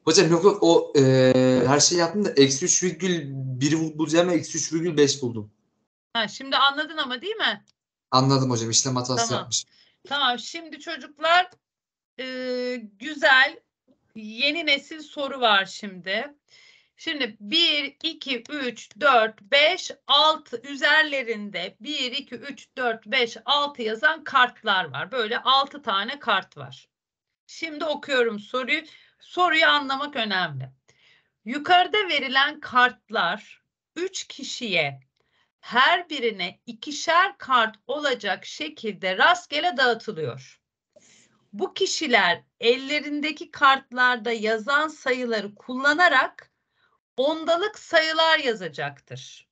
Hocam yok yok o eee, her şeyi yaptım da eksi 3,1 bulacağım eksi 3,5 buldum. Ha, şimdi anladın ama değil mi? Anladım hocam işlem hatası Tamam. yapmış. Tamam. Şimdi çocuklar e, güzel yeni nesil soru var şimdi. Şimdi 1, 2, 3, 4, 5, 6 üzerlerinde 1, 2, 3, 4, 5, 6 yazan kartlar var. Böyle 6 tane kart var. Şimdi okuyorum soruyu. Soruyu anlamak önemli. Yukarıda verilen kartlar 3 kişiye her birine ikişer kart olacak şekilde rastgele dağıtılıyor. Bu kişiler ellerindeki kartlarda yazan sayıları kullanarak ondalık sayılar yazacaktır.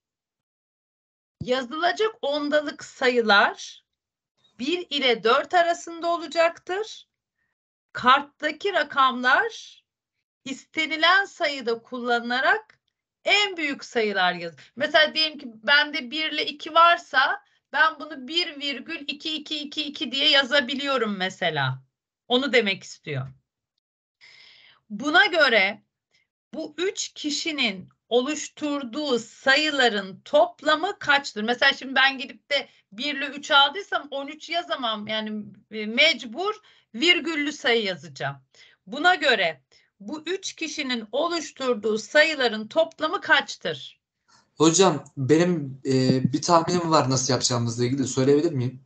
Yazılacak ondalık sayılar 1 ile 4 arasında olacaktır. Karttaki rakamlar istenilen sayıda kullanılarak en büyük sayılar yaz. Mesela diyelim ki bende 1 ile 2 varsa ben bunu 1,2222 diye yazabiliyorum mesela. Onu demek istiyor. Buna göre bu üç kişinin oluşturduğu sayıların toplamı kaçtır? Mesela şimdi ben gidip de 1 ile 3 aldıysam 13 yazamam. Yani e, mecbur virgüllü sayı yazacağım. Buna göre bu üç kişinin oluşturduğu sayıların toplamı kaçtır? Hocam benim eee, bir tahminim var nasıl yapacağımızla ilgili söyleyebilir miyim?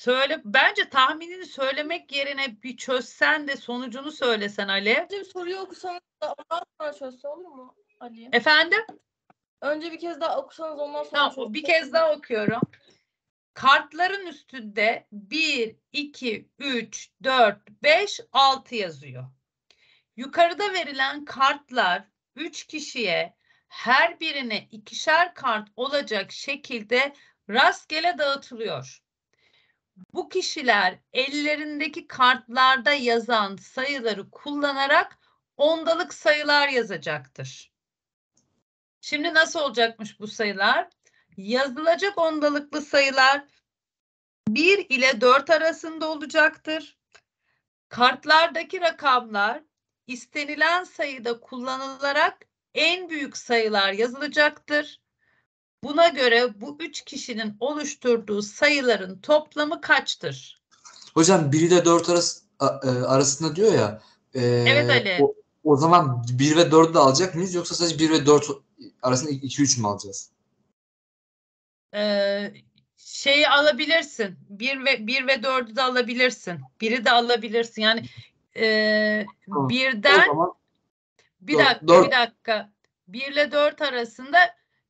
Söyle, bence tahminini söylemek yerine bir çözsen de sonucunu söylesen Ali. Önce bir soruyu okusanız da ondan sonra çözse olur mu Ali? Efendim? Önce bir kez daha okusanız ondan sonra Tamam, çözse. bir kez daha okuyorum. Kartların üstünde 1, 2, 3, 4, 5, 6 yazıyor. Yukarıda verilen kartlar 3 kişiye her birine ikişer kart olacak şekilde rastgele dağıtılıyor. Bu kişiler ellerindeki kartlarda yazan sayıları kullanarak ondalık sayılar yazacaktır. Şimdi nasıl olacakmış bu sayılar? Yazılacak ondalıklı sayılar 1 ile 4 arasında olacaktır. Kartlardaki rakamlar istenilen sayıda kullanılarak en büyük sayılar yazılacaktır. Buna göre bu üç kişinin oluşturduğu sayıların toplamı kaçtır? Hocam 1 ile 4 arası, e, arasında diyor ya. eee, Evet Ali. O, o zaman 1 ve 4'ü de alacak mıyız yoksa sadece 1 ve 4 arasında 2 3 mü alacağız? Ee, şeyi alabilirsin. 1 ve 1 ve 4'ü de alabilirsin. Biri de alabilirsin. Yani e, birden zaman Bir Dört- dakika, dört- bir dakika. 1 ile 4 arasında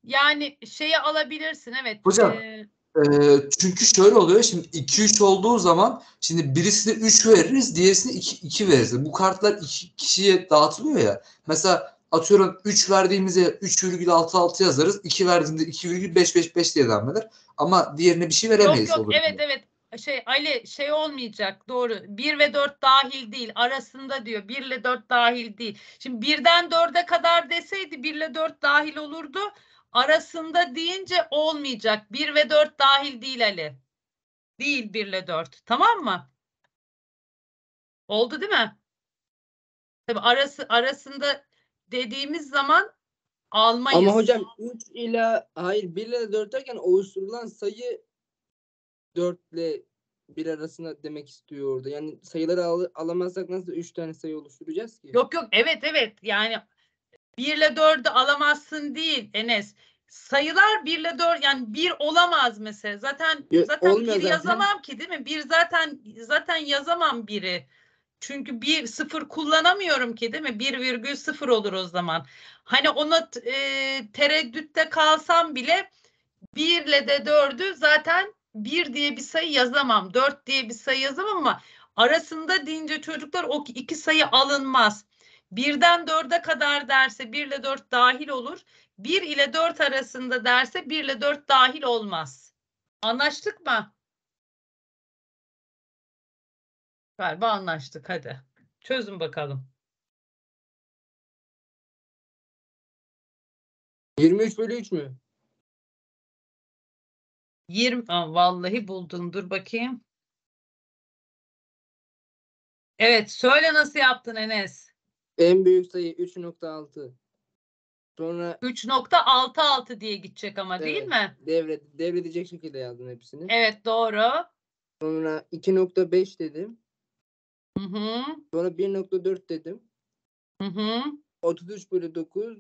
yani şeyi alabilirsin evet. Hocam, Ee, Ee, çünkü şöyle oluyor. Şimdi 2-3 olduğu zaman şimdi birisine 3 veririz, diğerisine 2, 2 veririz. Bu kartlar 2 kişiye dağıtılıyor ya. Mesela atıyorum 3 verdiğimizde 3,66 yazarız. 2 verdiğimde 2,555 diye devam eder. Ama diğerine bir şey yok veremeyiz. yok olur. evet evet. Şey Ali şey olmayacak doğru. 1 ve 4 dahil değil. Arasında diyor. 1 ile 4 dahil değil. Şimdi 1'den 4'e kadar deseydi 1 ile 4 dahil olurdu. Arasında deyince olmayacak. 1 ve 4 dahil değil Ali. Değil 1 ile 4. Tamam mı? Oldu değil mi? Tabii arası arasında dediğimiz zaman almayız. Ama hocam 3 ile hayır 1 ile 4 derken oluşturulan sayı 4 ile 1 arasında demek istiyor orada. Yani sayıları al- alamazsak nasıl 3 tane sayı oluşturacağız ki? Yok yok evet evet yani 1 ile 4'ü alamazsın değil Enes. Sayılar 1 ile 4 yani 1 olamaz mesela. Zaten Yo- zaten olmuyor 1 zaten. yazamam ki değil mi? 1 zaten zaten yazamam 1'i. Çünkü 1 0 kullanamıyorum ki değil mi? 1,0 olur o zaman. Hani ona e, tereddütte kalsam bile 1 ile de 4'ü zaten 1 diye bir sayı yazamam. 4 diye bir sayı yazamam ama arasında deyince çocuklar o iki sayı alınmaz. Birden 4'e kadar derse 1 ile 4 dahil olur. 1 ile 4 arasında derse 1 ile 4 dahil olmaz. Anlaştık mı? Galiba anlaştık hadi. Çözün bakalım. 23 bölü 3 mü? 20 Aa, vallahi buldun. Dur bakayım. Evet, söyle nasıl yaptın Enes? En büyük sayı 3.6. Sonra 3.66 diye gidecek ama değil Evet. mi? devre devredecek şekilde yazdım hepsini. Evet, doğru. Sonra 2.5 dedim. Hı hı. Sonra 1.4 dedim. Hı hı. 33 bölü 9,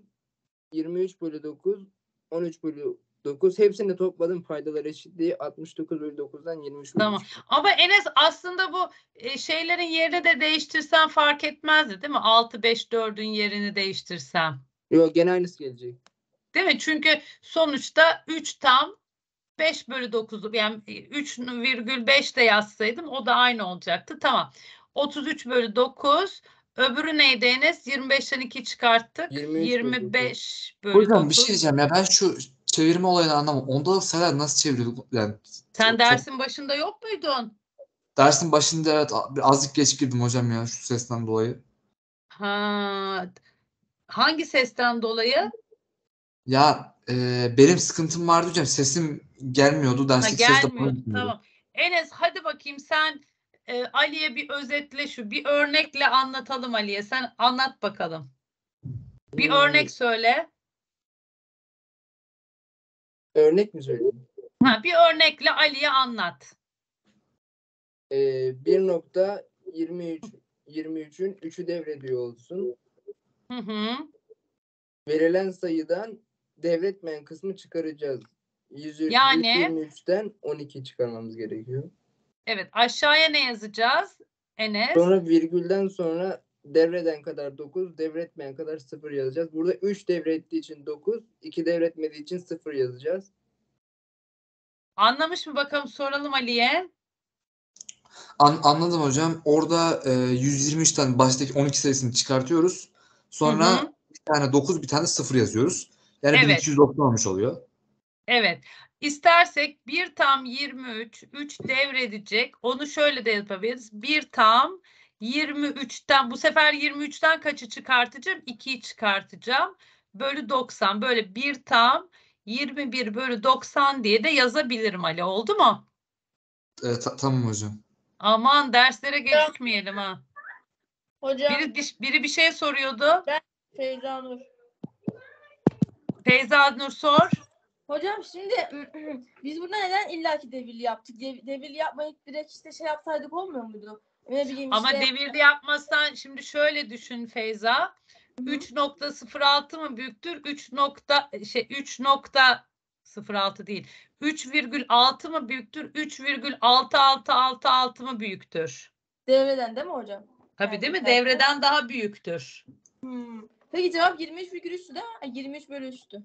23 bölü 9, 13 bölü 9. Hepsini topladım faydalar eşitliği 69 bölü 9'dan 23 bölü Tamam. Ama Enes aslında bu e, şeylerin yerini de değiştirsen fark etmezdi değil mi? 6 5 4'ün yerini değiştirsem. Yok gene aynısı gelecek. Değil mi? Çünkü sonuçta 3 tam 5 bölü 9 yani 3,5 de yazsaydım o da aynı olacaktı. Tamam. 33 bölü 9 öbürü neydi Enes? 25'ten 2 çıkarttık. 23 bölü 25 bölü Hocam 9. bir şey diyeceğim ya ben şu çevirme olayını anlamam. Ondalık sayılar nasıl çeviriyorduk? Yani Sen çok- dersin başında yok muydun? dersin başında evet azıcık geç girdim hocam ya şu sesten dolayı. Ha, hangi sesten dolayı? Ya e, benim sıkıntım vardı hocam. Sesim gelmiyordu. Ha, Dersteki ses. Tamam. Enes hadi bakayım sen e, Ali'ye bir özetle şu bir örnekle anlatalım Ali'ye. Sen anlat bakalım. Bir örnek söyle. Örnek mi söyleyeyim? Ha, bir örnekle Ali'ye anlat. Ee, 1.23 23'ün 3'ü devrediyor olsun. Hı hı. Verilen sayıdan devretmeyen kısmı çıkaracağız. 100, Yani? 123'ten 12 çıkarmamız gerekiyor. Evet aşağıya ne yazacağız? Enes. Sonra virgülden sonra devreden kadar 9, devretmeyen kadar 0 yazacağız. Burada 3 devrettiği için 9, 2 devretmediği için 0 yazacağız. Anlamış mı bakalım soralım Ali'ye. An- anladım hocam. Orada e, 123'ten baştaki 12 sayısını çıkartıyoruz. Sonra Hı hı. bir tane 9 bir tane 0 yazıyoruz. Yani Evet. 1290 olmuş oluyor. Evet. İstersek 1 tam 23, 3 devredecek. Onu şöyle de yapabiliriz. 1 tam 23'ten bu sefer 23'ten kaçı çıkartacağım? 2'yi çıkartacağım. Bölü 90. Böyle 1 tam 21 bölü 90 diye de yazabilirim Ali. Oldu mu? E, ta- tamam hocam. Aman derslere gecikmeyelim ha. Hocam Biri, bir- biri bir şey soruyordu. Feyza Nur. Feyza Nur sor. Hocam şimdi biz burada neden illaki devirli yaptık? Dev, devirli yapmayıp direkt işte şey yapsaydık olmuyor muydu? Ne bileyim Ama işte. devirde yapmazsan şimdi şöyle düşün Feyza. 3.06 mı büyüktür? 3 nokta şey 3.06 değil. 3,6 mı büyüktür? 3,6666 mı büyüktür? Devreden değil mi hocam? Tabii Yani değil mi? zaten- Devreden daha büyüktür. Hmm. Peki cevap 23 virgül üstü değil mi? Ha, 23 bölü üstü.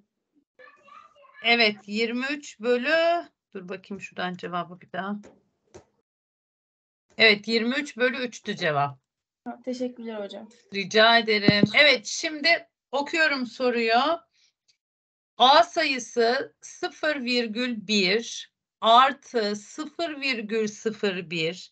Evet 23 bölü dur bakayım şuradan cevabı bir daha. Evet 23 bölü 3'tü cevap. Teşekkürler hocam. Rica ederim. Evet şimdi okuyorum soruyu. A sayısı 0,1 artı 0,01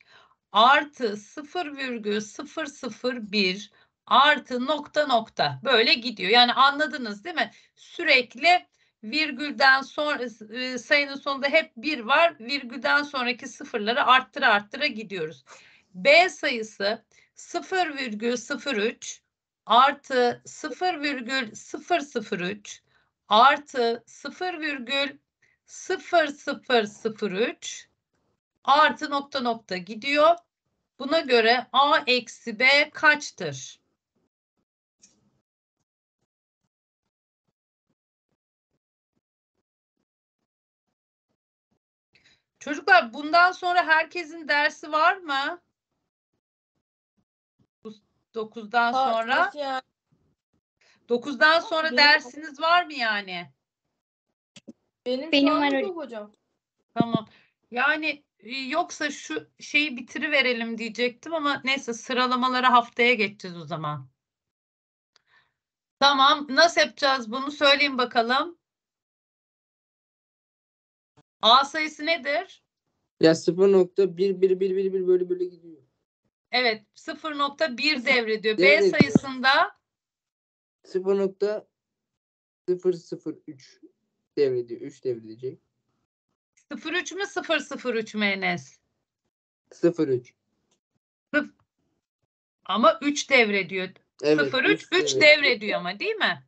artı 0,001 artı nokta nokta böyle gidiyor. Yani anladınız değil mi? Sürekli virgülden sonra e, sayının sonunda hep bir var. Virgülden sonraki sıfırları arttıra arttıra gidiyoruz. B sayısı 0,03 artı 0,003 artı 0,0003 artı nokta nokta gidiyor. Buna göre A eksi B kaçtır? Çocuklar bundan sonra herkesin dersi var mı? Bu 9'dan Ha, sonra. yani? 9'dan sonra benim- dersiniz var mı yani? Benim, Benim var yok hocam. Tamam. Yani e, yoksa şu şeyi bitiriverelim diyecektim ama neyse sıralamaları haftaya geçeceğiz o zaman. Tamam. Nasıl yapacağız bunu? Söyleyin bakalım. A sayısı nedir? Ya 0.11111 böyle böyle gidiyor. Evet, 0.1 devrediyor. B Devrediyor. sayısında 0.003 devrediyor. 3 devredecek. 03 mü 003 mü Enes? 0.3. Ama 3 devrediyor. Evet. 03 3 devrediyor ama değil mi?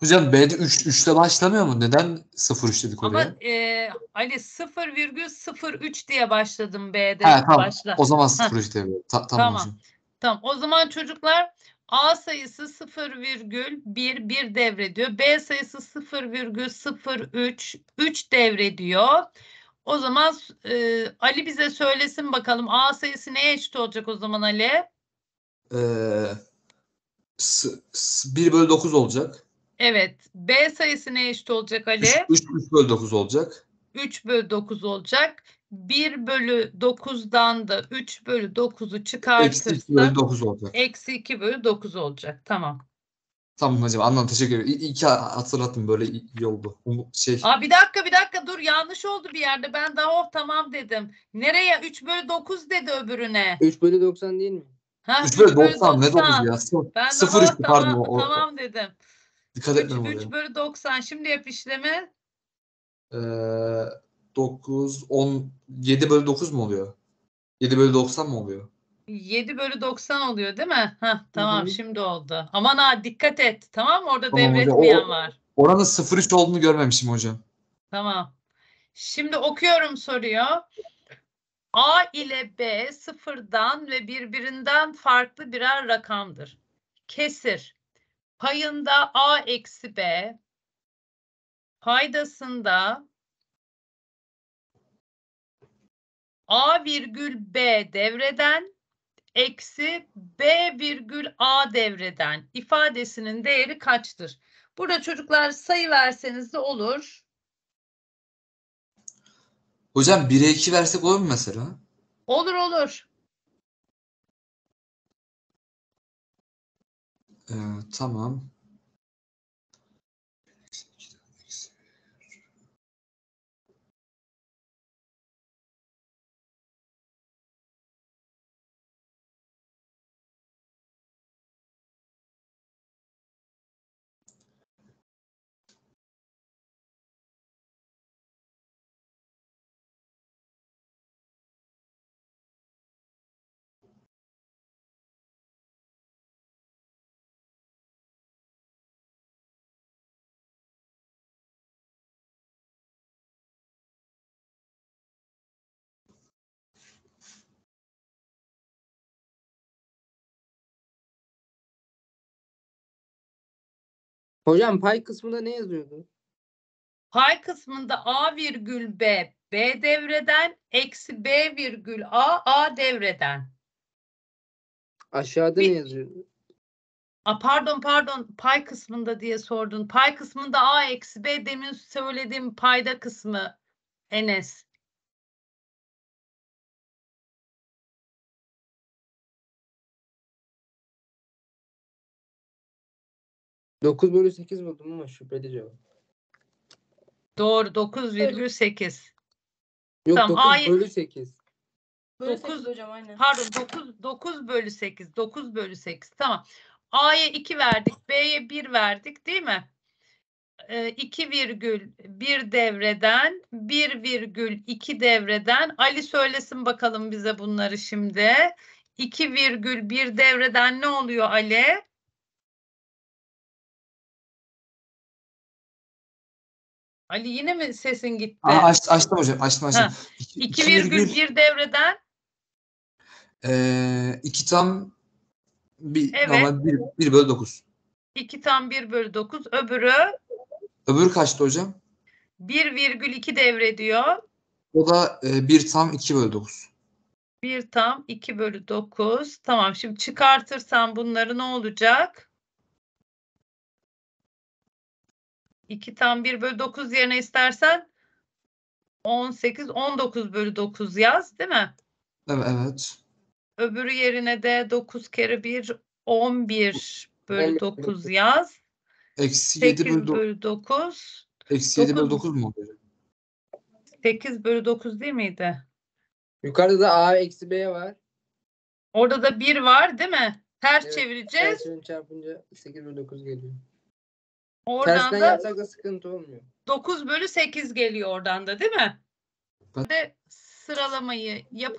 Hocam B'de 3 3'te başlamıyor mu? Neden 0-3 dedik Ama oraya? e, Ali 0,03 diye başladım B'de Ha, tamam. başla. O zaman Ha. 0-3 devre. Ta- tamam, Tamam. hocam. Tamam. O zaman çocuklar A sayısı 0,1 1 devrediyor. B sayısı 0,03 3 devrediyor. O zaman e, Ali bize söylesin bakalım A sayısı neye eşit olacak o zaman Ali? Ee, s- s- 1 bölü 9 olacak. Evet. B sayısı neye eşit olacak Ali? 3, 3 bölü 9 olacak. 3 bölü 9 olacak. 1 bölü 9'dan da 3 bölü 9'u Eksi 2 çıkartırsa bölü 9 olacak. eksi 2 bölü 9 olacak. Tamam. Tamam hocam anladım teşekkür ederim. İyi, ki hatırlattın böyle iyi, oldu. Şey, Aa, bir dakika bir dakika dur yanlış oldu bir yerde. Ben daha oh tamam dedim. Nereye? 3 bölü 9 dedi öbürüne. 3 bölü 90 değil mi? Ha, 3 bölü 90 ne 9 ya? Ben 0 de 3 oh, pardon. tamam, o, o- tamam dedim. Dikkat 3, etmedim 3 oraya. bölü 90. Şimdi yap işlemi. Ee, 9, 10, 7 bölü 9 mu oluyor? 7 bölü 90 mı oluyor? 7 bölü 90 oluyor değil mi? Heh, tamam hı. şimdi oldu. Aman ha dikkat et. Tamam mı? Orada Tamam hocam, devretmeyen o- var. Oranın 0-3 olduğunu görmemişim hocam. Tamam. Şimdi okuyorum soruyu. A ile B sıfırdan ve birbirinden farklı birer rakamdır. Kesir. Payında A eksi B. Paydasında A virgül B devreden eksi B virgül A devreden ifadesinin değeri kaçtır? Burada çocuklar sayı verseniz de olur. Hocam 1'e 2 versek olur mu mesela? Olur olur. Ee, tamam. Hocam pay kısmında ne yazıyordu? Pay kısmında A virgül B, B devreden eksi B virgül A, A devreden. Aşağıda Bir- ne yazıyordu? A, pardon pardon pay kısmında diye sordun. Pay kısmında A eksi B demin söylediğim payda kısmı Enes. Dokuz bölü 8 buldum ama şüpheli cevap. Doğru 9,8. Yok Tamam, 9 A'yı- bölü 8. Böyle Dokuz- sekiz hocam aynen. Pardon 9 9 bölü 8. 9 bölü 8. Tamam. A'ya 2 verdik. B'ye 1 verdik değil mi? Ee, 2 virgül 1 devreden 1 virgül 2 devreden Ali söylesin bakalım bize bunları şimdi. 2 virgül 1 devreden ne oluyor Ali? Ali yine mi sesin gitti? Aa, aç, açtım hocam. Açtım açtım. Ha, 2 2 virgül 1 devreden Ee, 2 tam bir, Evet. normal 1, 1 bölü 9. 2 tam 1 bölü 9. Öbürü Öbürü kaçtı hocam? 1,2 devrediyor. O da e, 1 tam 2 bölü 9. 1 tam 2 bölü 9. Tamam şimdi çıkartırsam bunları ne olacak? 2 tam 1 bölü 9 yerine istersen 18, 19 bölü 9 yaz değil mi? Evet. evet. Öbürü yerine de 9 kere 1 11 bölü 11 bölü 9 yaz. Eksi 7 8 bölü 9. bölü 9. Eksi 7 bölü dokuz. 9 mu oluyor? 8 bölü 9 değil miydi? Yukarıda da A eksi B var. Orada da 1 var değil mi? Ters Evet, çevireceğiz. Tersini çarpınca 8 bölü 9 geliyor. Oradan Tersten da yapsak da sıkıntı olmuyor. 9 bölü 8 geliyor oradan da değil mi? Ben- Ve sıralamayı yap